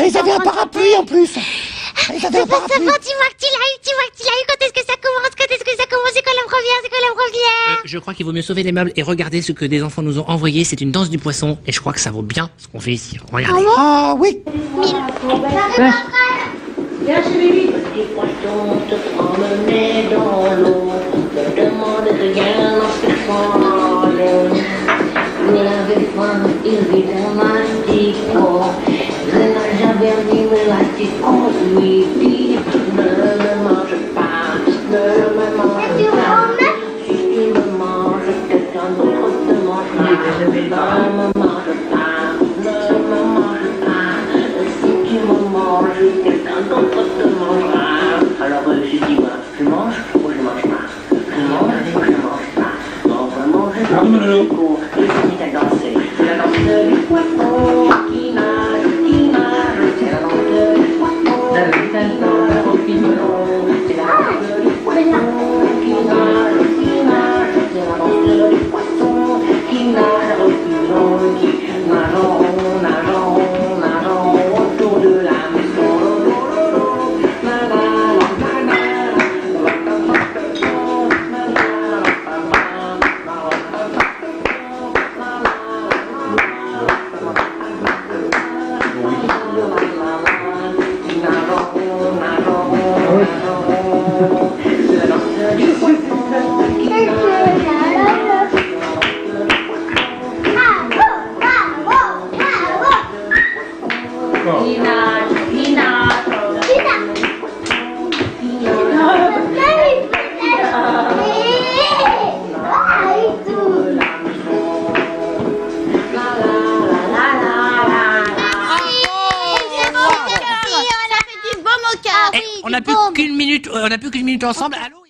Et ils avaient un parapluie en plus. Ils avaient un parapluie. tu vois que tu l'as eu, tu vois que tu l'as eu. Quand est-ce que ça commence Quand est-ce que ça commence C'est quoi la première C'est quoi la première Je crois qu'il vaut mieux sauver les meubles et regarder ce que des enfants nous ont envoyé. C'est une danse du poisson et je crois que ça vaut bien ce qu'on fait ici. Regardez. Ah oui. Petit poisson te promenait dans l'eau, ne demande rien en personne. Il avait faim, il vit vu le masticot lui dit Ne me mange pas, ne me mange pas. Si tu me manges, quelqu'un d'autre te mangera. Ne me mange pas, ne me mange pas. Si tu me manges, quelqu'un d'autre te mangera. Alors euh, je dis, moi, je mange ou je mange pas? Je mange ou je mange pas Bon, vraiment, je mange cours. Et je mis à danser. La danse du poisson qui on n'a plus qu'une minute, euh, on n'a plus qu'une minute ensemble. Allô